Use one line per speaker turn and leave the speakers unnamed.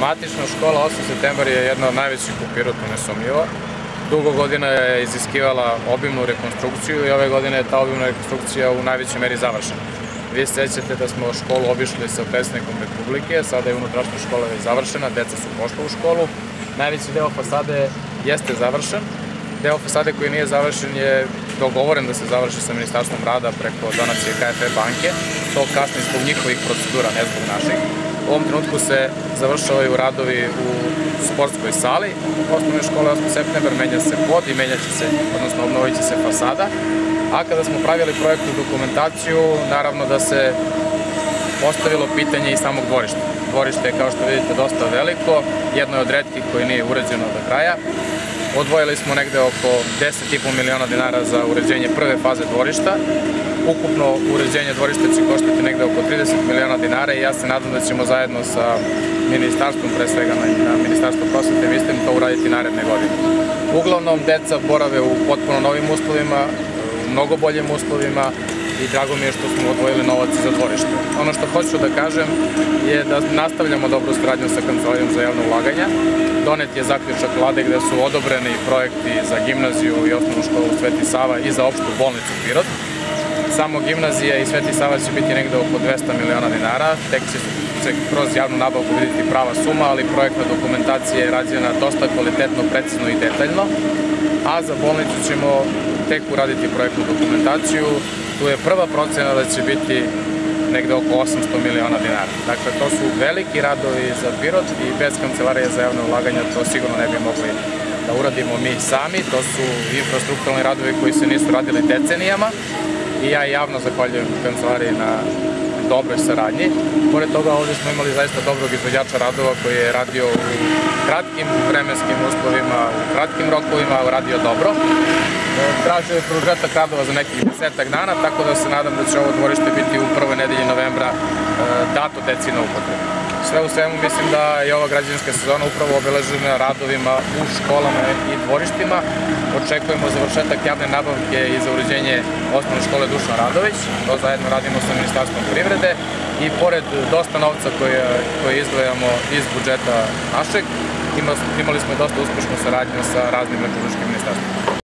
Matična škola 8. septembar je jedna od najvećih u Pirotu, nesumnjivo. Dugo godina je iziskivala obimnu rekonstrukciju i ove godine je ta obimna rekonstrukcija u najvećoj meri završena. Vi se sećate da smo školu obišli sa predstavnikom Republike, sada je unutrašnja škola već završena, deca su pošla u školu. Najveći deo fasade jeste završen. Deo fasade koji nije završen je dogovoren da se završi sa Ministarstvom rada preko donacije KFE banke. To kasni zbog njihovih procedura, ne zbog naših. U ovom trenutku se završavaju radovi u sportskoj sali osnovne škole 8. september, menja se pod i menja će se, odnosno obnovit će se fasada. A kada smo pravili projektnu dokumentaciju, naravno da se postavilo pitanje i samog dvorišta. Dvorište je, kao što vidite, dosta veliko, jedno je od redkih koji nije uređeno do kraja. Odvojili smo negde oko 10,5 miliona dinara za uređenje prve faze dvorišta. Ukupno uređenje dvorišta će koštati negde oko 30 miliona dinara i ja se nadam da ćemo zajedno sa ministarstvom, pre svega na, ministarstvo prosvete, mislim to uraditi naredne godine. Uglavnom, deca borave u potpuno novim uslovima, u mnogo boljim uslovima i drago mi je što smo odvojili novac za dvorište. Ono što hoću da kažem je da nastavljamo dobru saradnju sa Kancelarijom za javno ulaganja. Donet je zaključak vlade gde su odobreni projekti za gimnaziju i osnovnu školu Sveti Sava i za opštu bolnicu Pirot. Samo gimnazija i Sveti Sava će biti negde oko 200 miliona dinara, tek će se kroz javnu nabavku vidjeti prava suma, ali projektna dokumentacija je rađena dosta kvalitetno, precizno i detaljno, a za bolnicu ćemo tek uraditi projektnu dokumentaciju. Tu je prva procena da će biti negde oko 800 miliona dinara. Dakle, to su veliki radovi za Pirot i bez kancelarije za javne ulaganja to sigurno ne bi mogli da uradimo mi sami. To su infrastrukturalni radovi koji se nisu radili decenijama i ja javno zahvaljujem kancelariji na dobroj saradnji. Pored toga ovde smo imali zaista dobrog izvođača radova koji je radio u kratkim vremenskim uslovima, u kratkim rokovima, radio dobro. Tražio je produžetak radova za nekih desetak dana, tako da se nadam da će ovo dvorište biti u prvoj nedelji novembra e, dato deci na upotrebu. Sve u svemu mislim da je ova građanska sezona upravo obeležena radovima u školama i dvorištima. Očekujemo završetak javne nabavke i za uređenje osnovne škole Dušan Radović. To zajedno radimo sa Ministarstvom privrede i pored dosta novca koje, izdvojamo iz budžeta našeg, imali smo dosta uspešnu saradnju sa raznim republičkim ministarstvom.